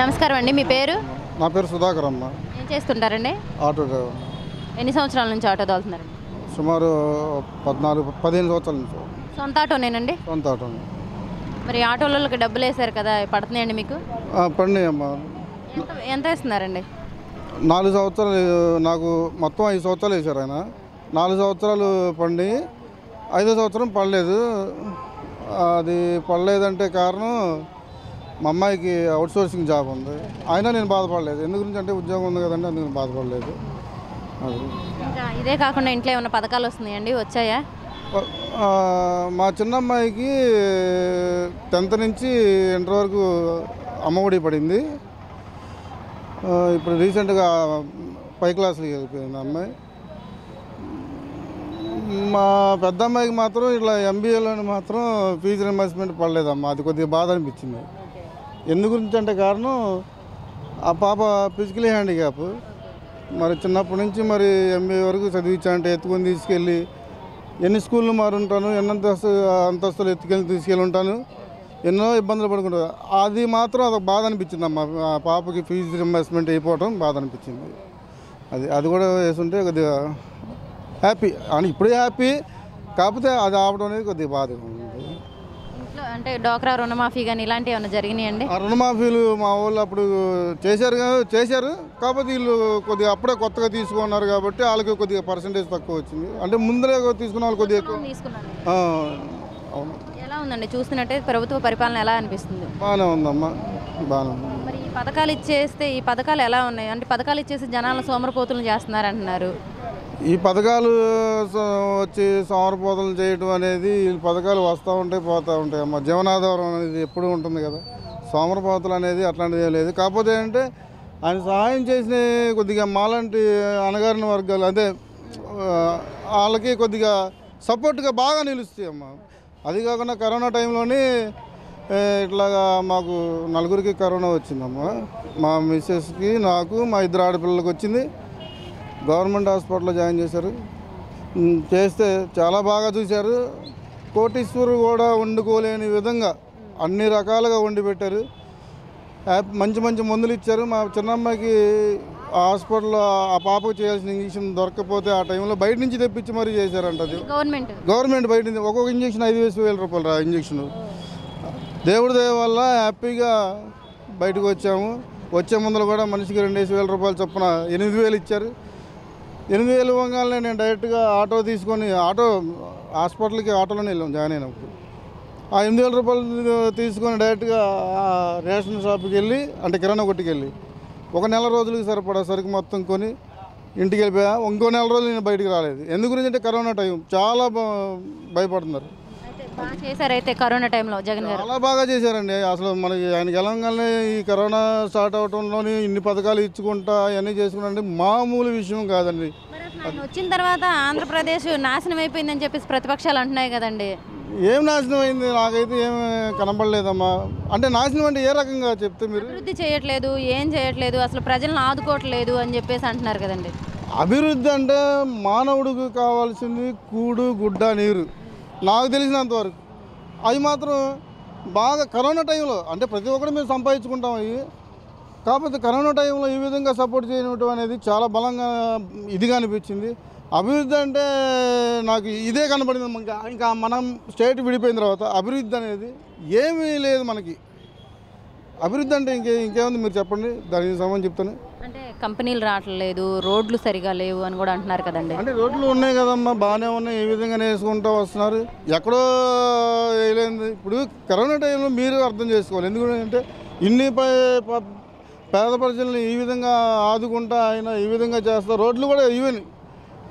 నమస్కారం అండి మీ పేరు? నా పేరు సుధాకర్ అమ్మ. ఏం చేస్తుంటారండి? Auto driver. ఎన్ని సంవత్సరాల నుంచి ఆటో తోలుతున్నారండి సుమారు పద్నాలుగు పదిహేను సంవత్సరాల నుంచి. సొంత ఆటోనేనండి? సొంత ఆటో మరి ఆటోలకి డబ్బులు వేశారు కదా పడుతున్నాయండి మీకు? పండి అమ్మ. ఎంత ఎంత వేస్తున్నారండి? నాలుగు సంవత్సరాలు నాకు మొత్తం ఐదు సంవత్సరాలు వేశారు ఆయన. నాలుగు సంవత్సరాలు పండి ఐదో సంవత్సరం పడలేదు. అది పడలేదంటే కారణం మా అమ్మాయికి అవుట్ సోర్సింగ్ జాబ్ ఉంది. అయినా నేను బాధపడలేదు. ఎందు గురించి అంటే ఉద్యోగం ఉంది కదండి అందుకు నేను బాధపడలేదు ఇంకా ఇదే కాకుండా ఇంట్లో ఏమైనా పథకాలు వస్తున్నాయండి? వచ్చాయా? ఆ, మా చిన్నమ్మాయికి టెన్త్ నుంచి ఇంటర్ వరకు అమ్మఒడి పడింది. ఆ, ఇప్పుడు రీసెంట్గా పై క్లాస్కి వెళ్ళిపోయింది అమ్మాయి. మా పెద్ద అమ్మాయికి మాత్రం ఇట్లా ఎంబీఏలో మాత్రం ఫీజు రింబర్స్మెంట్ పడలేదమ్మా. అది కొద్దిగా బాధ అనిపించింది. ఎందు గురించి అంటే కారణం ఆ పాప ఫిజికలీ హ్యాండిక్యాప్ మరి చిన్నప్పటి నుంచి మరి ఎంబీఏ వరకు చదివించాలంటే ఎత్తుకొని తీసుకెళ్ళి ఎన్ని స్కూళ్ళు మారుంటాను ఎన్ని అంతస్తు అంతస్తులు ఎత్తుకెళ్ళి తీసుకెళ్ళి ఉంటాను ఎన్నో ఇబ్బందులు పడుకుంటాను అది మాత్రం అదొక బాధ అనిపించింది అమ్మ ఆ పాపకి ఫీజు రింబర్స్మెంట్ అయిపోవటం బాధ అనిపించింది. అది అది కూడా వేసుంటే కొద్దిగా హ్యాపీ అని ఇప్పుడే హ్యాపీ కాకపోతే అది ఆపడం అనేది కొద్దిగా బాధ ఉంది. అంటే డోక్రా రుణమాఫీ కానీ ఇలాంటివి ఏమైనా జరిగినాయండి? ఆ రుణమాఫీలు మా వాళ్ళు అప్పుడు చేశారు కా- చేశారు. కాకపోతే వీళ్ళు కొద్దిగా అప్పుడే కొత్తగా తీసుకున్నారు కాబట్టి వాళ్ళకి కొద్దిగా పర్సంటేజ్ తక్కువ వచ్చింది. అంటే ముందరే తీసుకున్న వాళ్ళు కొద్దిగా ఎక్కువ. తీసుకున్నాను ఆ, అవును. ఎలా ఉందండి? చూస్తున్నట్టే ప్రభుత్వ పరిపాలన ఎలా అనిపిస్తుంది? బాగానే ఉందమ్మా. బాగానే ఉంది. మరి ఈ పథకాలు ఇచ్చేస్తే ఈ పథకాలు ఎలా ఉన్నాయి? అంటే పథకాలు ఇచ్చేసి జనాలను సోమరపోతులు చేస్తున్నారు అంటున్నారు ఈ పథకాలు వచ్చి సమరపోతలు చేయటం అనేది ఈ పథకాలు వస్తూ ఉంటాయి పోతూ ఉంటాయి అమ్మ. జీవనాధారం అనేది ఎప్పుడూ ఉంటుంది కదా. సోమరపోతలు అనేది అట్లాంటిది ఏం లేదు. కాకపోతే ఏంటంటే ఆయన సహాయం చేసిన కొద్దిగా మాలాంటి అణగారిన వర్గాలు అదే వాళ్ళకి కొద్దిగా సపోర్ట్గా బాగా నిలుస్తాయి అమ్మ. అది కాకుండా కరోనా టైంలోని ఇట్లాగా మాకు నలుగురికి కరోనా వచ్చిందమ్మా. మా మిస్సెస్కి నాకు మా ఇద్దరు ఆడపిల్లలకు వచ్చింది. గవర్నమెంట్ హాస్పిటల్లో జాయిన్ చేశారు. చేస్తే చాలా బాగా చూశారు. కోటీశ్వరు కూడా వండుకోలేని విధంగా అన్ని రకాలుగా వండి పెట్టారు. మంచి మంచి మందులు ఇచ్చారు. మా చిన్నమ్మాయికి ఆ హాస్పిటల్లో ఆ పాపకు చేయాల్సిన ఇంజక్షన్ దొరకకపోతే ఆ టైంలో బయట నుంచి తెప్పించి మరీ చేశారంట గవర్నమెంట్. గవర్నమెంట్ బయట నుంచి ఒక్కొక్క ఇంజక్షన్ ఐదు వేసి వేల రూపాయలు రా ఇంజక్షన్. దేవుడి దయ వల్ల హ్యాపీగా బయటకు వచ్చాము. వచ్చే ముందర కూడా మనిషికి రెండేసి వేల రూపాయలు చొప్పున ఎనిమిది వేలు ఇచ్చారు. ఎనిమిది వేలు ఇవ్వగానే నేను డైరెక్ట్గా ఆటో తీసుకొని ఆటో హాస్పిటల్కి ఆటోలోనే వెళ్ళాం జాయిన్ అయినప్పుడు ఆ ఎనిమిది వేల రూపాయలు తీసుకొని డైరెక్ట్గా రేషన్ షాప్కి వెళ్ళి అంటే కిరాణా కొట్టుకి వెళ్ళి ఒక నెల రోజులకి సరిపడా సరుకు మొత్తం కొని ఇంటికి వెళ్ళిపోయా. ఇంకో నెల రోజులు నేను బయటికి రాలేదు. ఎందు గురించి అంటే కరోనా టైం చాలా భయపడుతున్నారు. బాగా చేశారైతే కరోనా టైంలో జగన్ గారు. చాలా బాగా చేశారండి. అసలు మనకి ఆయన గెలవగానే ఈ కరోనా స్టార్ట్ అవటంలోని ఇన్ని పథకాలు ఇచ్చుకుంటా అవన్నీ చేసుకుంటా మామూలు విషయం కాదండి. ఆయన వచ్చిన తర్వాత ఆంధ్రప్రదేశ్ నాశనం అయిపోయిందని చెప్పేసి ప్రతిపక్షాలు అంటున్నాయి కదండి. ఏం నాశనం అయింది? నాకైతే ఏం కనపడలేదమ్మా అంటే నాశనం అంటే ఏ రకంగా చెప్తే మీరు? అభివృద్ధి చేయట్లేదు ఏం చేయట్లేదు అసలు ప్రజలను ఆదుకోవట్లేదు అని చెప్పేసి అంటున్నారు కదండి. అభివృద్ధి అంటే మానవుడికి కావాల్సింది కూడు గుడ్డ నీరు. నాకు తెలిసినంత వరకు. అవి మాత్రం బాగా కరోనా టైంలో అంటే ప్రతి ఒక్కరు మేము సంపాదించుకుంటాం అవి. కాకపోతే కరోనా టైంలో ఈ విధంగా సపోర్ట్ చేయడం అనేది చాలా బలంగా ఇదిగా అనిపించింది. అభివృద్ధి అంటే నాకు ఇదే కనబడింది. ఇంకా ఇంకా మనం స్టేట్ విడిపోయిన తర్వాత అభివృద్ధి అనేది ఏమీ లేదు మనకి. అభివృద్ధి అంటే ఇంకే ఇంకేముంది మీరు చెప్పండి? దానికి సంబంధించి చెప్తాను. అంటే కంపెనీలు రావట్లేదు రోడ్లు సరిగా లేవు అని కూడా అంటున్నారు కదండి. అంటే రోడ్లు ఉన్నాయి కదమ్మా బాగానే ఉన్నాయి ఏ విధంగా వేసుకుంటూ వస్తున్నారు. ఎక్కడో వేయలేదు ఇప్పుడు కరోనా టైంలో మీరు అర్థం చేసుకోవాలి. ఎందుకంటే ఇన్ని పేద ప్రజల్ని ఈ విధంగా ఆదుకుంటా ఆయన ఈ విధంగా చేస్తారు రోడ్లు కూడా ఈవెన్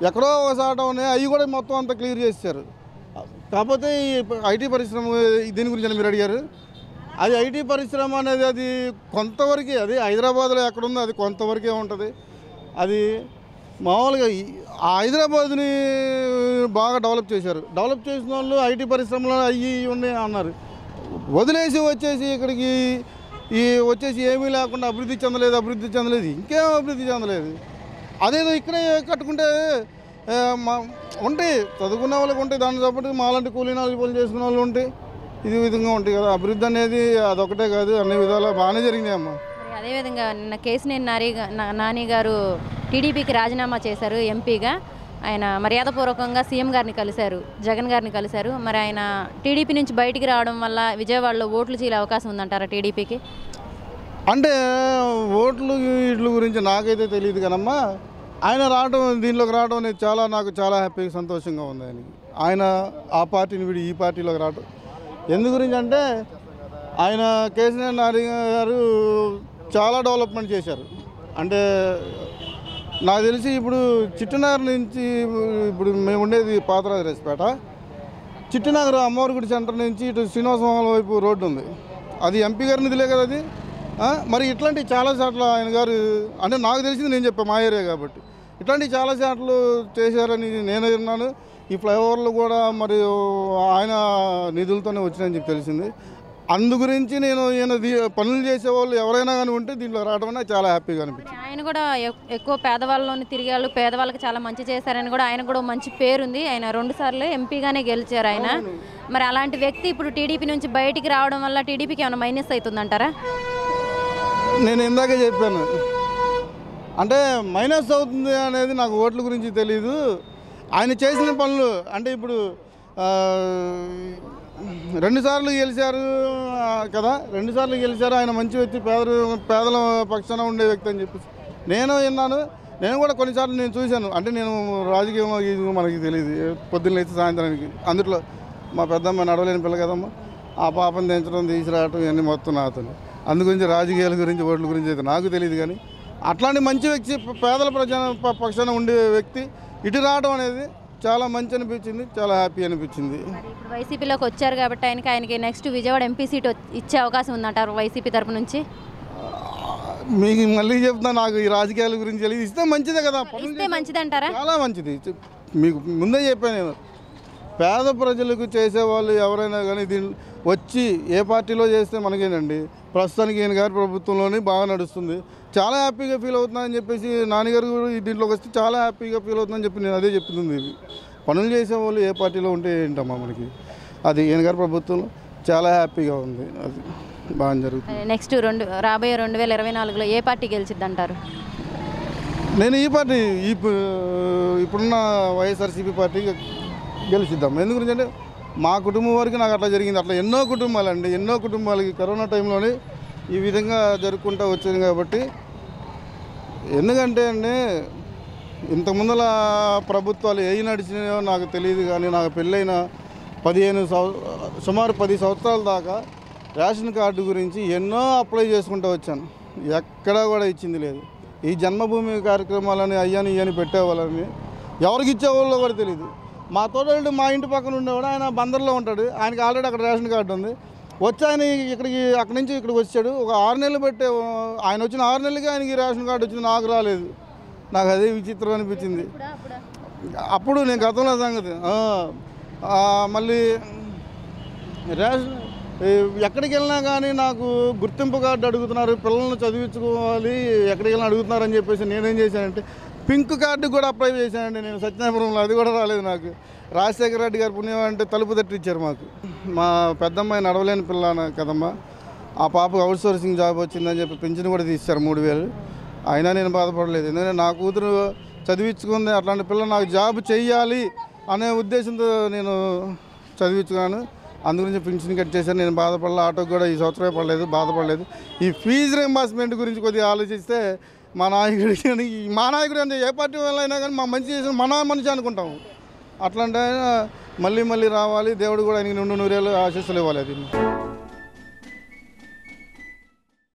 ఎక్కడో ఒక చాట ఉన్నాయి అవి కూడా మొత్తం అంతా క్లియర్ చేశారు కాకపోతే ఈ ఐటీ పరిశ్రమ దీని గురించి మీరు అడిగారు? అది ఐటీ పరిశ్రమ అనేది అది కొంతవరకే అది హైదరాబాద్లో ఎక్కడుందో అది కొంతవరకే ఉంటుంది. అది మామూలుగా ఆ హైదరాబాద్ని బాగా డెవలప్ చేశారు. డెవలప్ చేసిన వాళ్ళు ఐటీ పరిశ్రమలో అయ్యి ఇవి ఉన్నాయి అన్నారు. వదిలేసి వచ్చేసి ఇక్కడికి ఈ వచ్చేసి ఏమీ లేకుండా అభివృద్ధి చెందలేదు అభివృద్ధి చెందలేదు ఇంకేం అభివృద్ధి చెందలేదు. అదేదో ఇక్కడే కట్టుకుంటే మా ఉంటాయి చదువుకున్న వాళ్ళకి ఉంటాయి దాన్ని సపోర్ట్ మాలాంటి కూలీనాలు పనులు చేసుకున్న వాళ్ళు ఉంటాయి ఇది విధంగా ఉంటాయి కదా. అభివృద్ధి అనేది అదొకటే కాదు అన్ని విధాలా బాగానే జరిగినాయి అమ్మ. అదేవిధంగా నిన్న కేసినేని నాని గా- నా- నాని గారు టీడీపీకి రాజీనామా చేశారు ఎంపీగా. ఆయన మర్యాదపూర్వకంగా సీఎం గారిని కలిశారు జగన్ గారిని కలిశారు. మరి ఆయన టీడీపీ నుంచి బయటికి రావడం వల్ల విజయవాడలో ఓట్లు చీలే అవకాశం ఉందంటారా టీడీపీకి? అంటే ఓట్లు వీటి గురించి నాకైతే తెలియదు కానమ్మా ఆయన రావడం దీనిలోకి రావడం అనేది చాలా నాకు చాలా హ్యాపీగా సంతోషంగా ఉంది ఆయనకి. ఆయన ఆ పార్టీని వీడి ఈ పార్టీలోకి రావడం ఎందు గురించి అంటే ఆయన కేసీఆర్ నాని గారు చాలా డెవలప్మెంట్ చేశారు. అంటే నాకు తెలిసి ఇప్పుడు చిట్టనగర్ నుంచి ఇప్పుడు మేము ఉండేది పాతరాజు రేసిపేట చిట్టినగర్ అమ్మవారి గుడి సెంటర్ నుంచి ఇటు శ్రీనివాసమహల్ వైపు రోడ్డు ఉంది. అది ఎంపీ గారి నిధులే కదా అది? మరి ఇట్లాంటి చాలా చోట్ల ఆయన గారు అంటే నాకు తెలిసింది నేను చెప్పాను మా ఏరియా కాబట్టి. ఇట్లాంటి చాలా చోట్లు చేశారని నేను విన్నాను. ఈ ఫ్లైఓవర్లు కూడా మరి ఆయన నిధులతోనే వచ్చినాయని చెప్పి తెలిసింది. అందు గురించి నేను ఈయన పనులు చేసేవాళ్ళు ఎవరైనా కానీ ఉంటే దీంట్లో రావడం చాలా హ్యాపీగా అనిపించింది. ఆయన కూడా ఎక్- ఎక్కువ పేదవాళ్ళలోని తిరిగాళ్ళు పేదవాళ్ళకి చాలా మంచి చేశారని కూడా ఆయన కూడా మంచి పేరుంది. ఆయన రెండు సార్లు ఎంపీగానే గెలిచారు ఆయన. మరి అలాంటి వ్యక్తి ఇప్పుడు టీడీపీ నుంచి బయటికి రావడం వల్ల టీడీపీకి ఏమైనా మైనస్ అవుతుందంటారా? నేను ఇందాకే చెప్పాను. అంటే మైనస్ అవుతుంది అనేది నాకు ఓట్ల గురించి తెలీదు. ఆయన చేసిన పనులు అంటే ఇప్పుడు రెండుసార్లు గెలిచారు కదా? రెండుసార్లు గెలిచారు ఆయన మంచి వ్యక్తి పేదలు పేదల పక్షాన ఉండే వ్యక్తి అని చెప్పేసి. నేను విన్నాను నేను కూడా కొన్నిసార్లు నేను చూశాను. అంటే నేను రాజకీయం ఇది మనకి తెలియదు. పొద్దున్న అయితే సాయంత్రానికి అందులో మా పెద్దమ్మ నడవలేని పిల్ల కదమ్మా. ఆ పాపను తెంచడం తీసుకురావటం ఇవన్నీ మొత్తం నాతను అందు గురించి రాజకీయాల గురించి ఓట్ల గురించి అయితే నాకు తెలియదు కానీ అట్లాంటి మంచి వ్యక్తి పేదల ప్రజా పక్షాన ఉండే వ్యక్తి ఇటు రావడం అనేది చాలా మంచి అనిపించింది చాలా హ్యాపీ అనిపించింది. ఇప్పుడు వైసీపీలోకి వచ్చారు కాబట్టి ఆయనకి ఆయనకి నెక్స్ట్ విజయవాడ ఎంపీ సీట్ ఇచ్చే అవకాశం ఉందంటారు వైసీపీ తరపు నుంచి? మీకు మళ్ళీ చెప్తున్నా నాకు ఈ రాజకీయాల గురించి తెలియదు. ఇస్తే మంచిదే కదా ఇస్తే మంచిదంటారా? చాలా మంచిది. మీకు ముందే చెప్పాను నేను. పేద ప్రజలకు చేసేవాళ్ళు ఎవరైనా కానీ దీని వచ్చి ఏ పార్టీలో చేస్తే మనకేనండి? ప్రస్తుతానికి ఈయన గారి ప్రభుత్వంలోనే బాగా నడుస్తుంది. చాలా హ్యాపీగా ఫీల్ అవుతున్నానని చెప్పేసి నాన్నగారు కూడా ఈ దీంట్లోకి వస్తే చాలా హ్యాపీగా ఫీల్ అవుతుందని చెప్పి నేను అదే చెప్తుంది ఇది. పనులు చేసేవాళ్ళు ఏ పార్టీలో ఉంటే ఏంటమ్మా మనకి? అది ఈయన గారి ప్రభుత్వంలో చాలా హ్యాపీగా ఉంది. అది బాగా జరుగుతుంది. నెక్స్ట్ రెండు రాబోయే రెండు వేల ఇరవై నాలుగులో ఏ పార్టీ గెలిచిద్ది అంటారు నేను ఈ పార్టీ ఇప్పుడున్న వైఎస్ఆర్సీపీ పార్టీ గెలిచిద్దాం. ఎందు గురించి అంటే మా కుటుంబం వరకు నాకు అట్లా జరిగింది. అట్లా ఎన్నో కుటుంబాలు అండి ఎన్నో కుటుంబాలకి కరోనా టైంలోనే ఈ విధంగా జరుపుకుంటూ వచ్చింది కాబట్టి ఎందుకంటే అండి ఇంత ముందల ప్రభుత్వాలు ఏ నడిచినాయో నాకు తెలియదు కానీ నాకు పెళ్ళైన పదిహేను సుమారు పది సంవత్సరాల దాకా రేషన్ కార్డు గురించి ఎన్నో అప్లై చేసుకుంటూ వచ్చాను. ఎక్కడా కూడా ఇచ్చింది లేదు. ఈ జన్మభూమి కార్యక్రమాలని అయ్యాని ఇయ్యని పెట్టేవాళ్ళని ఎవరికి ఇచ్చేవాళ్ళో కూడా తెలియదు మా తోడు మా ఇంటి పక్కన ఉండేవాడు ఆయన బందర్లో ఉంటాడు. ఆయనకి ఆల్రెడీ అక్కడ రేషన్ కార్డు ఉంది. వచ్చి ఆయన ఇక్కడికి అక్కడి నుంచి ఇక్కడికి వచ్చాడు. ఒక ఆరు నెలలు పెట్టే ఆయన వచ్చిన ఆరు నెలలకి ఆయనకి రేషన్ కార్డు వచ్చింది. నాకు రాలేదు. నాకు అదే విచిత్రం అనిపించింది. అప్పుడు నేను గతంలో సంగతి మళ్ళీ రేషన్ ఎక్కడికి వెళ్ళినా కానీ నాకు గుర్తింపు కార్డు అడుగుతున్నారు. పిల్లల్ని చదివించుకోవాలి ఎక్కడికి వెళ్ళినా అడుగుతున్నారని చెప్పేసి నేనేం చేశానంటే పింక్ కార్డు కూడా అప్లై చేశానండి నేను సత్యనాపురంలో అది కూడా రాలేదు నాకు. రాజశేఖర రెడ్డి గారు పుణ్యం అంటే తలుపు తట్టి మాకు. మా పెద్దమ్మాయి నడవలేని పిల్ల కదమ్మా. ఆ పాపకు అవుట్ సోర్సింగ్ జాబ్ వచ్చిందని చెప్పి పెన్షన్ కూడా తీశారు మూడు వేలు. అయినా నేను బాధపడలేదు. ఎందుకంటే నా కూతురు చదివించుకుంది అట్లాంటి పిల్ల నాకు జాబ్ చేయాలి అనే ఉద్దేశంతో నేను చదివించుకున్నాను. అందుగురించి పెన్షన్ కట్ చేశాను. నేను బాధపడలే ఆటోకి కూడా ఈ సంవత్సరమే పడలేదు బాధపడలేదు. ఈ ఫీజు రింబర్స్మెంట్ గురించి కొద్దిగా ఆలోచిస్తే మా నాయకుడికి మా నాయకుడు అంటే ఏ పార్టీ వల్ల అయినా కానీ మా మంచి చేసిన మన మనిషి అనుకుంటాము. అట్లాంటి ఆయన మళ్ళీ మళ్ళీ రావాలి దేవుడు కూడా ఆయనకి నుండి నూరేళ్ళు ఆశీస్సులు ఇవ్వాలి అది.